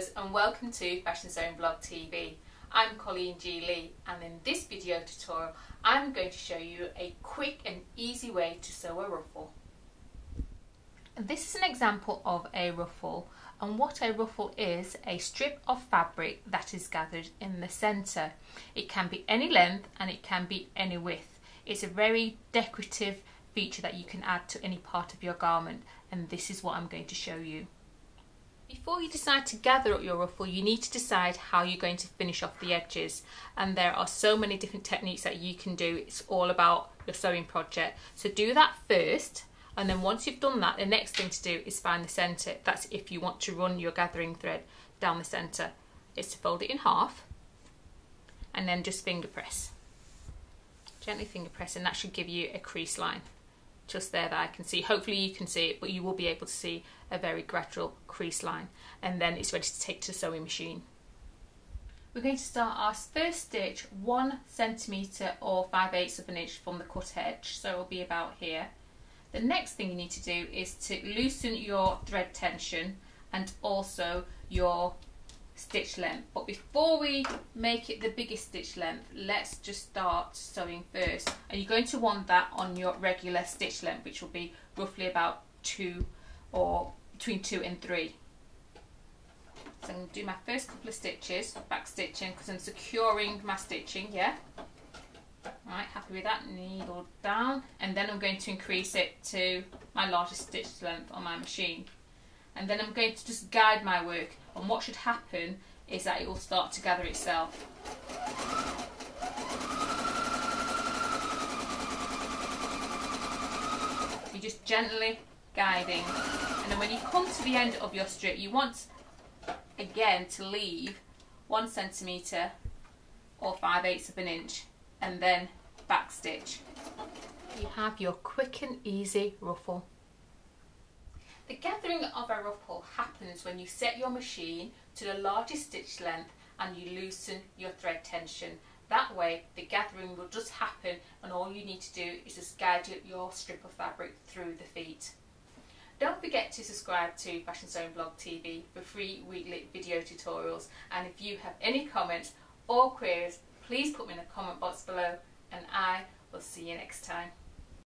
and welcome to Fashion Sewing Blog TV. I'm Colleen G. Lea and in this video tutorial I'm going to show you a quick and easy way to sew a ruffle. This is an example of a ruffle and what a ruffle is a strip of fabric that is gathered in the centre. It can be any length and it can be any width. It's a very decorative feature that you can add to any part of your garment and this is what I'm going to show you. Before you decide to gather up your ruffle, you need to decide how you're going to finish off the edges. And there are so many different techniques that you can do. It's all about your sewing project. So do that first. And then once you've done that, the next thing to do is find the centre. That's if you want to run your gathering thread down the centre. Is to fold it in half and then just finger press. Gently finger press and that should give you a crease line just there that I can see. Hopefully you can see it, but you will be able to see a very gradual crease line. And then it's ready to take to the sewing machine. We're going to start our first stitch one centimetre or 5 eighths of an inch from the cut edge, so it'll be about here. The next thing you need to do is to loosen your thread tension and also your stitch length. But before we make it the biggest stitch length, let's just start sewing first. And you're going to want that on your regular stitch length, which will be roughly about two or between two and three. So I'm going to do my first couple of stitches, back stitching, because I'm securing my stitching, yeah? Right, happy with that, needle down. And then I'm going to increase it to my largest stitch length on my machine. And then I'm going to just guide my work and what should happen is that it will start to gather itself. You're just gently guiding and then when you come to the end of your strip you want again to leave one centimetre or 5 eighths of an inch and then back stitch. You have your quick and easy ruffle. The gathering of a ruffle happens when you set your machine to the largest stitch length and you loosen your thread tension. That way the gathering will just happen and all you need to do is just guide your strip of fabric through the feet. Don't forget to subscribe to Fashion Sewing Blog TV for free weekly video tutorials and if you have any comments or queries please put them in the comment box below and I will see you next time.